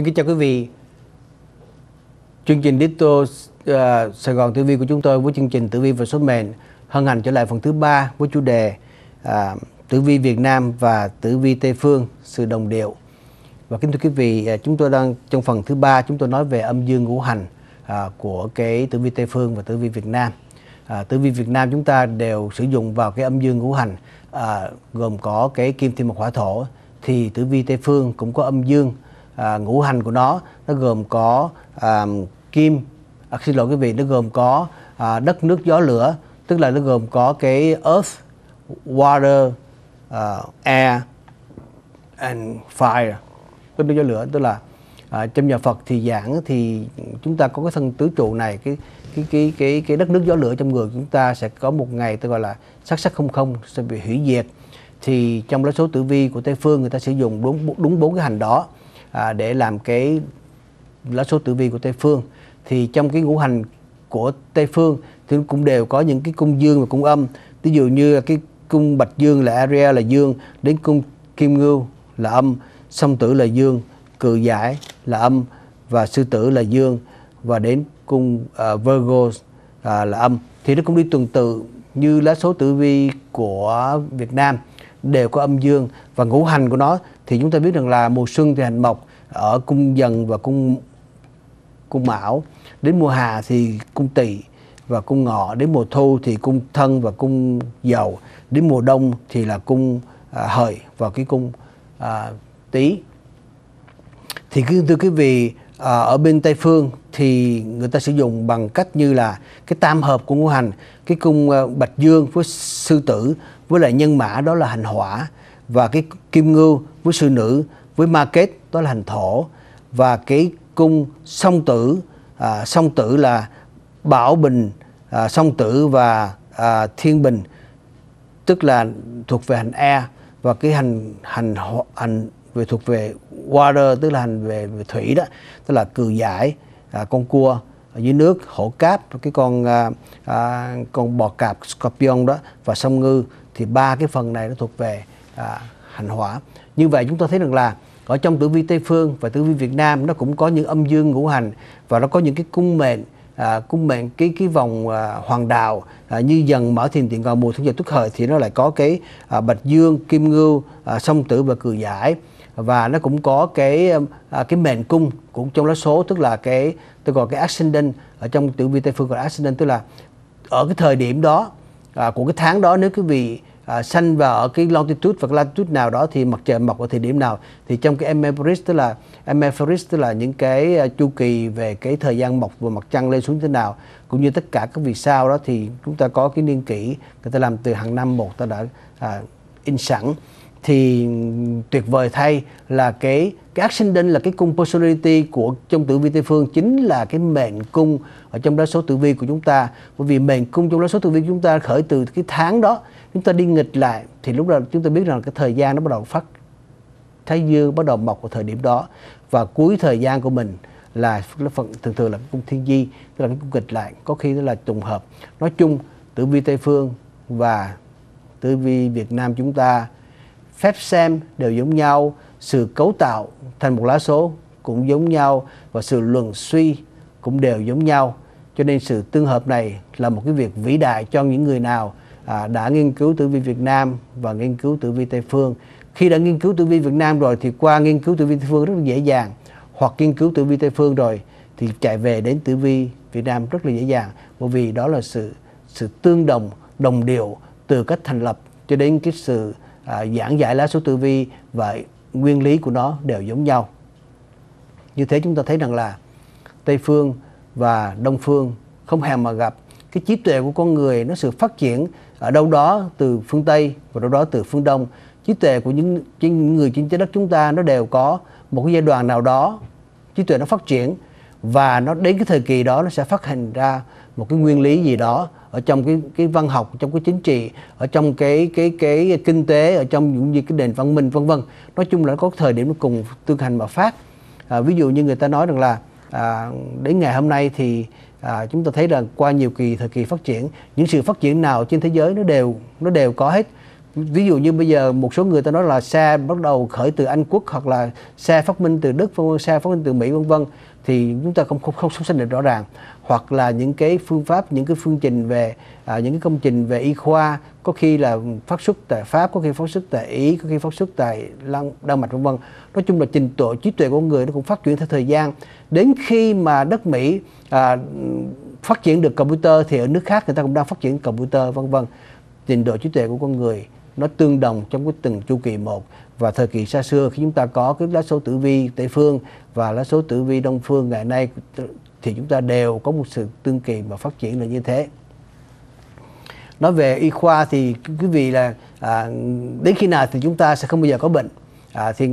Xin kính chào quý vị. Chương trình Dito uh, ờ, Sài Gòn Tử vi của chúng tôi với chương trình Tử vi và số mệnh hân hạnh trở lại phần thứ ba với chủ đề ờ, uh, Tử vi Việt Nam và Tử vi Tây Phương sự đồng điệu. Và kính thưa quý vị, uh, chúng tôi đang trong phần thứ ba chúng tôi nói về âm dương ngũ hành uh, của cái Tử vi Tây Phương và Tử vi Việt Nam. À, tử vi Việt Nam chúng ta đều sử dụng vào cái âm dương ngũ hành à, gồm có cái kim thiên mộc hỏa thổ thì tử vi Tây Phương cũng có âm dương à, ngũ hành của nó. Nó gồm có à, kim. À, xin lỗi quý vị nó gồm có à, đất nước gió lửa. Tức là nó gồm có cái earth water uh, air and fire. Đất nước gió lửa. Tức là à, trong nhà Phật thì giảng thì chúng ta có cái thân tứ trụ này cái cái cái cái cái đất nước gió lửa trong người chúng ta sẽ có một ngày tôi gọi là sắc sắc không không sẽ bị hủy diệt. Thì trong lá số tử vi của Tây phương người ta sử dụng đúng đúng bốn cái hành đó à, để làm cái lá số tử vi của Tây phương. Thì trong cái ngũ hành của Tây phương thì cũng đều có những cái cung dương và cung âm. Ví dụ như cái cung bạch dương là Aria là dương đến cung kim ngưu là âm song tử là dương cự giải là âm và sư tử là dương và đến cung uh, Virgo uh, là âm. Thì nó cũng đi tuần tự như lá số tử vi của Việt Nam đều có âm dương và ngũ hành của nó thì chúng ta biết rằng là mùa xuân thì hành mộc ở cung dần và cung cung mão. Đến mùa hạ thì cung tỵ và cung ngọ. Đến mùa thu thì cung thân và cung dậu đến mùa đông thì là cung à, hợi và cái cung à, tý. Thì thưa quý vị à, ở bên tây phương thì người ta sử dụng bằng cách như là cái tam hợp của ngũ hành cái cung à, bạch dương với sư tử với lại nhân mã đó là hành hỏa và cái kim ngưu với sư nữ với ma kết đó là hành thổ. Và cái cung song tử à, song tử là bảo bình à, song tử và à, thiên bình tức là thuộc về hành e. Và cái hành hành hành về thuộc về water tức là hành về, về thủy đó tức là cừ giải à, con cua ở dưới nước hổ cáp cái con à, à, con bò cạp scorpion đó và sông ngư thì ba cái phần này nó thuộc về à, hành hỏa. Như vậy chúng ta thấy rằng là ở trong tử vi tây phương và tử vi việt nam nó cũng có những âm dương ngũ hành và nó có những cái cung mệnh à, cung mệnh cái cái vòng à, hoàng đạo à, như dần mở thiền tiện vào mùa tháng nhật tức hợi thì nó lại có cái à, bạch dương kim ngưu à, song tử và cừ giải. Và nó cũng có cái à, cái mệnh cung cũng trong lá số tức là cái tôi gọi cái ascendant ở trong tử vi tây phương gọi là ascendant tức là ở cái thời điểm đó à, của cái tháng đó nếu quý vị à, sanh vào ở cái longitude và latitude nào đó thì mặt trời mọc ở thời điểm nào. Thì trong cái ephemeris tức là ephemeris tức là những cái à, chu kỳ về cái thời gian mọc và mặt trăng lên xuống thế nào cũng như tất cả các vì sao đó thì chúng ta có cái niên kỷ người ta làm từ hàng năm một ta đã à, in sẵn. Thì tuyệt vời thay là cái cái ascendant là cái cung personality của trong tử vi tây phương chính là cái mệnh cung ở trong lá số tử vi của chúng ta. Bởi vì mệnh cung trong lá số tử vi của chúng ta khởi từ cái tháng đó chúng ta đi nghịch lại thì lúc đó chúng ta biết rằng cái thời gian nó bắt đầu phát thái dương bắt đầu mọc vào thời điểm đó. Và cuối thời gian của mình là phần thường thường là cung thiên di tức là cái cung nghịch lại. Có khi đó là trùng hợp. Nói chung tử vi tây phương và tử vi việt nam chúng ta phép xem đều giống nhau, sự cấu tạo thành một lá số cũng giống nhau và sự luận suy cũng đều giống nhau. Cho nên sự tương hợp này là một cái việc vĩ đại cho những người nào à, đã nghiên cứu tử vi Việt Nam và nghiên cứu tử vi Tây phương. Khi đã nghiên cứu tử vi Việt Nam rồi thì qua nghiên cứu tử vi Tây phương rất là dễ dàng. Hoặc nghiên cứu tử vi Tây phương rồi thì chạy về đến tử vi Việt Nam rất là dễ dàng bởi vì đó là sự sự tương đồng đồng điệu từ cách thành lập cho đến cái sự à, giảng giải lá số tử vi và nguyên lý của nó đều giống nhau như thế chúng ta thấy rằng là tây phương và đông phương không hề mà gặp cái trí tuệ của con người nó sự phát triển ở đâu đó từ phương tây và đâu đó từ phương đông trí tuệ của những, những người trên trái đất chúng ta nó đều có một cái giai đoạn nào đó trí tuệ nó phát triển và nó đến cái thời kỳ đó nó sẽ phát hành ra một cái nguyên lý gì đó ở trong cái cái văn học trong cái chính trị ở trong cái cái cái, cái kinh tế ở trong những gì cái nền văn minh vân vân. Nói chung là nó có thời điểm nó cùng tương hành mà phát. À, ví dụ như người ta nói rằng là à, đến ngày hôm nay thì à, chúng ta thấy rằng qua nhiều kỳ thời kỳ phát triển những sự phát triển nào trên thế giới nó đều nó đều có hết ví dụ như bây giờ một số người ta nói là xe bắt đầu khởi từ Anh quốc hoặc là xe phát minh từ Đức vân vân xe phát minh từ Mỹ vân vân thì chúng ta không không không xác định rõ ràng. Hoặc là những cái phương pháp những cái phương trình về à, những cái công trình về y khoa có khi là phát xuất tại Pháp có khi phát xuất tại Ý có khi phát xuất tại Lan Đan Mạch vân vân. Nói chung là trình độ trí tuệ của con người nó cũng phát triển theo thời gian. Đến khi mà đất Mỹ à, phát triển được computer thì ở nước khác người ta cũng đang phát triển computer vân vân. Trình độ trí tuệ của con người nó tương đồng trong cái từng chu kỳ một. Và thời kỳ xa xưa khi chúng ta có cái lá số tử vi tây phương và lá số tử vi đông phương ngày nay thì chúng ta đều có một sự tương kỳ và phát triển là như thế. Nói về y khoa thì quý vị là à, đến khi nào thì chúng ta sẽ không bao giờ có bệnh. À, thì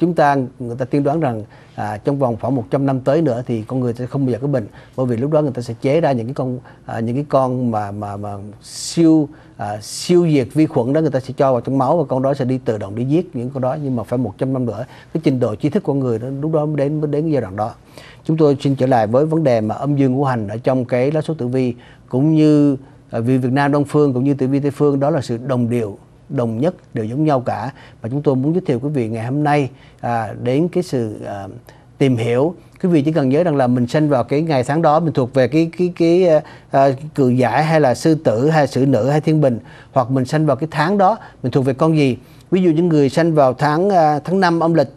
chúng ta người ta tiên đoán rằng à, trong vòng khoảng 100 năm tới nữa thì con người sẽ không bao giờ có bệnh. Bởi vì lúc đó người ta sẽ chế ra những cái con à, những cái con mà mà mà siêu à, siêu diệt vi khuẩn đó người ta sẽ cho vào trong máu và con đó sẽ đi tự động đi giết những con đó. Nhưng mà phải 100 năm nữa cái trình độ trí thức của người đó lúc đó mới đến mới đến cái giai đoạn đó. Chúng tôi xin trở lại với vấn đề mà âm dương ngũ hành ở trong cái lá số tử vi cũng như à, vì Việt Nam Đông phương cũng như tử vi Tây phương đó là sự đồng điệu đồng nhất đều giống nhau cả. Và chúng tôi muốn giới thiệu quý vị ngày hôm nay à, đến cái sự à, tìm hiểu. Quý vị chỉ cần nhớ rằng là mình sinh vào cái ngày tháng đó mình thuộc về cái cái cái uh, cự giải hay là sư tử hay sử nữ hay thiên bình hoặc mình sinh vào cái tháng đó mình thuộc về con gì. Ví dụ những người sinh vào tháng uh, tháng 5 âm lịch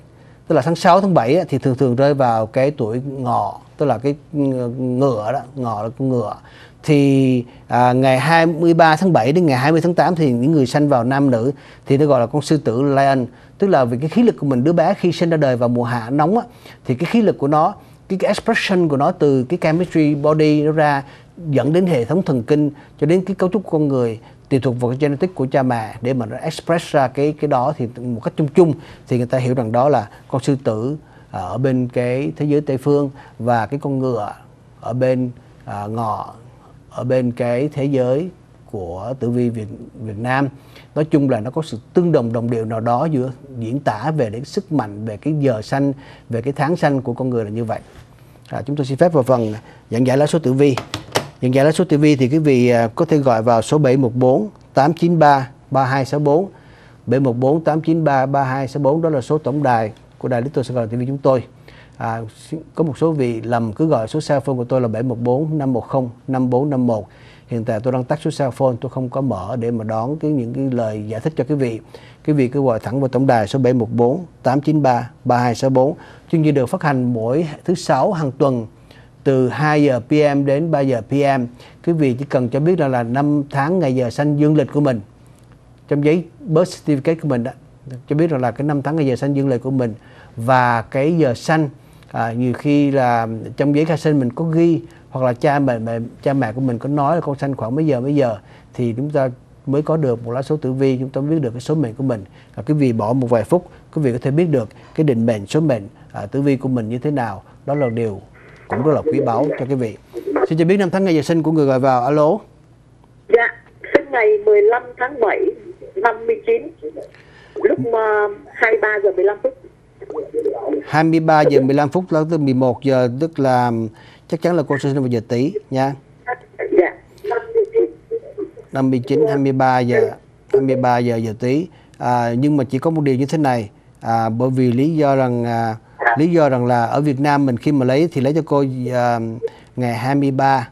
tức là tháng 6 tháng 7 thì thường thường rơi vào cái tuổi ngọ tức là cái ừ, ngựa đó ngọ là con ngựa thì à, ngày 23 tháng 7 đến ngày 20 tháng 8 thì những người sanh vào nam nữ thì nó gọi là con sư tử lion. Tức là vì cái khí lực của mình đứa bé khi sinh ra đời vào mùa hạ nóng á, thì cái khí lực của nó cái, cái expression của nó từ cái chemistry body nó ra dẫn đến hệ thống thần kinh cho đến cái cấu trúc con người tùy thuộc vào cái genetic của cha mẹ để mà nó express ra cái cái đó thì một cách chung chung thì người ta hiểu rằng đó là con sư tử à, ở bên cái thế giới tây phương và cái con ngựa ở bên à, ngọ ở bên cái thế giới của tử vi Việt Việt Nam. Nói chung là nó có sự tương đồng đồng điệu nào đó giữa diễn tả về cái sức mạnh về cái giờ xanh về cái tháng xanh của con người là như vậy. À, chúng tôi xin phép vào phần dẫn giải lá số tử vi. Dẫn giải lá số tử vi thì quý vị à, có thể gọi vào số 714 893 3264 714 893 3264 đó là số tổng đài của đài Little Sài Gòn TV chúng tôi à, có một số vị lầm cứ gọi số cell phone của tôi là 714 510 5451 hiện tại tôi đang tắt số cell phone tôi không có mở để mà đón cái những cái lời giải thích cho quý vị. Quý vị cứ gọi thẳng vào tổng đài số 714 893 3264 chương trình được phát hành mỗi thứ sáu hàng tuần từ 2 giờ PM đến 3 giờ PM quý vị chỉ cần cho biết là là năm tháng ngày giờ sanh dương lịch của mình. Trong giấy birth certificate của mình đó cho biết rằng là cái năm tháng ngày giờ sanh dương lịch của mình và cái giờ sanh à, nhiều khi là trong giấy khai sinh mình có ghi hoặc là cha mẹ, mẹ cha mẹ của mình có nói là con sanh khoảng mấy giờ mấy giờ thì chúng ta mới có được một lá số tử vi chúng ta biết được cái số mệnh của mình. Và cái vì bỏ một vài phút quý vị có thể biết được cái định mệnh số mệnh à, tử vi của mình như thế nào. Đó là điều cũng rất là quý báu cho quý vị. Xin cho biết năm tháng ngày giờ sinh của người gọi vào alo. Dạ sinh ngày 15 tháng 7 năm 19 lúc ờ, uh, 23 giờ 15 phút. 23 giờ 15 phút tới 11 giờ tức là chắc chắn là cô sẽ sinh vào giờ tí nha. dạ 59 23 giờ 23 giờ giờ tí. À, nhưng mà chỉ có một điều như thế này à, bởi vì lý do rằng à, lý do rằng là ở Việt Nam mình khi mà lấy thì lấy cho cô à, ngày 23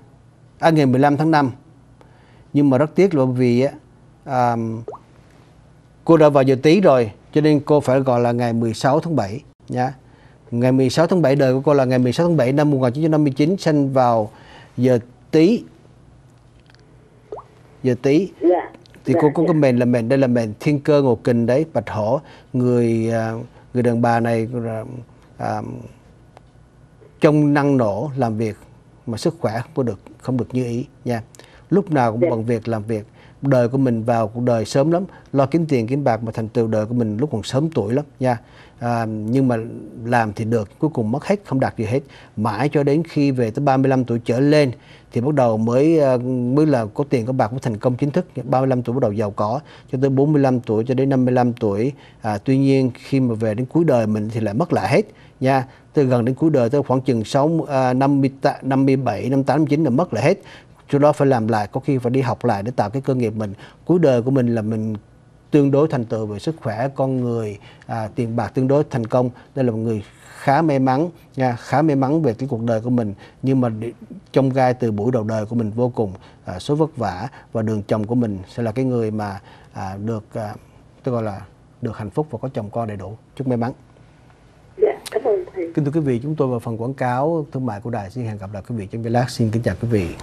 à, ngày 15 tháng 5 nhưng mà rất tiếc là bởi vì à, cô đã vào giờ tí rồi cho nên cô phải gọi là ngày 16 tháng 7 nha. Ngày 16 tháng 7 đời của cô là ngày 16 tháng 7 năm 1959 sinh vào giờ Tý. Giờ Tý. dạ Thì cô có cái mệnh là mệnh đây là mệnh thiên cơ ngộ kình đấy, bạch hổ. Người à, người đàn bà này là à, trong năng nổ làm việc mà sức khỏe không có được không được như ý nha. Lúc nào cũng bận việc làm việc đời của mình vào cuộc đời sớm lắm lo kiếm tiền kiếm bạc mà thành tựu đời của mình lúc còn sớm tuổi lắm nha. À, nhưng mà làm thì được cuối cùng mất hết không đạt gì hết. Mãi cho đến khi về tới 35 tuổi trở lên thì bắt đầu mới ờ, mới là có tiền có bạc mới thành công chính thức. 35 tuổi bắt đầu giàu có cho tới 45 tuổi cho đến 55 tuổi à, tuy nhiên khi mà về đến cuối đời mình thì lại mất lại hết nha. Từ gần đến cuối đời tới khoảng chừng 6 à, 50 57 năm 89 là mất lại hết chỗ đó phải làm lại có khi phải đi học lại để tạo cái cơ nghiệp mình. Cuối đời của mình là mình tương đối thành tựu về sức khỏe con người à, tiền bạc tương đối thành công. Đây là một người khá may mắn nha khá may mắn về cái cuộc đời của mình. Nhưng mà trong gai từ buổi đầu đời của mình vô cùng à, số vất vả. Và đường chồng của mình sẽ là cái người mà à, được à, tôi gọi là được hạnh phúc và có chồng con đầy đủ. Chúc may mắn. Dạ cảm ơn thầy. Kính thưa quý vị chúng tôi vào phần quảng cáo thương mại của đài xin hẹn gặp lại quý vị trong giây lát xin kính chào quý vị